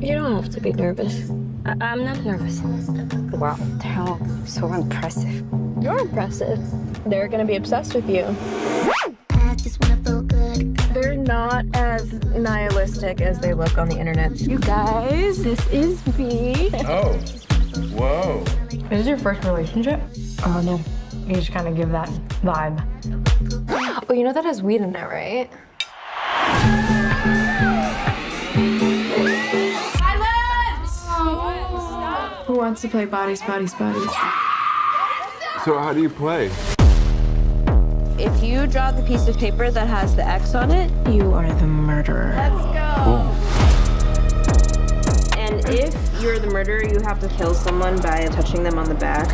You don't have to be nervous. I- I'm not nervous. Wow, they're so impressive. You're impressive. They're gonna be obsessed with you. They're not as nihilistic as they look on the internet. You guys, this is me. Oh. Whoa. Is this your first relationship? Oh no. You just kind of give that vibe. Oh, you know that has weed in it, right? Wants to play bodies, bodies, bodies? So how do you play? If you draw the piece of paper that has the X on it, You are the murderer. Let's go. Cool. And if you're the murderer, you have to kill someone by touching them on the back.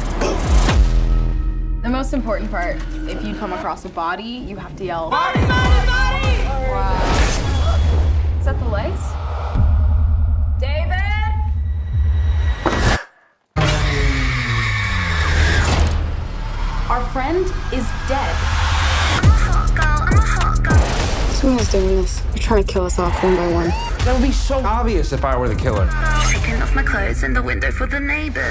The most important part, if you come across a body, you have to yell. Body, body, body! Wow. Is that the lights? Friend is dead. Someone's doing this. They're trying to kill us off one by one. That would be so obvious if I were the killer. Taking off my clothes in the window for the neighbor.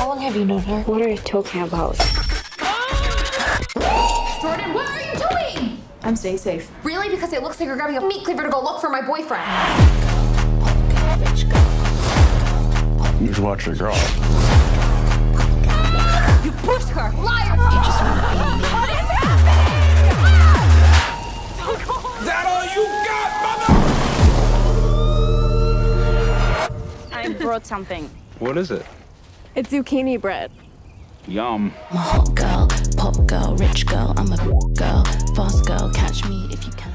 How long have you known her? What are you talking about? Jordan, what are you doing? I'm staying safe. Really? Because it looks like you're grabbing a meat cleaver to go look for my boyfriend. You should watch your girl. You pushed her! Liar! You just What is That all you got, mother? I brought something. What is it? It's zucchini bread. Yum. I'm a hot girl, pop girl, rich girl. I'm a girl, fast girl. Catch me if you can.